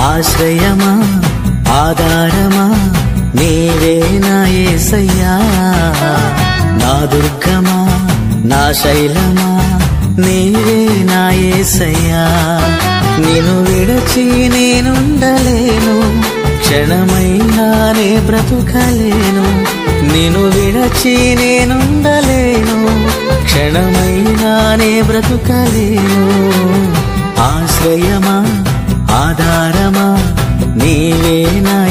ఆశ్రయమా? ఆధారమా? నీవే నా ఏసయ్యా? నా దుర్గమా? నా శైలమా? నీవే నా ఏసయ్యా? నిన్ను విడచి నేనుండలేను. క్షణమైనానే బ్రతుకలేను. నిన్ను విడచి నేనుండలేను. క్షణమైనానే బ్రతుకలేను. ఆశ్రయమా? ఆధార về nay.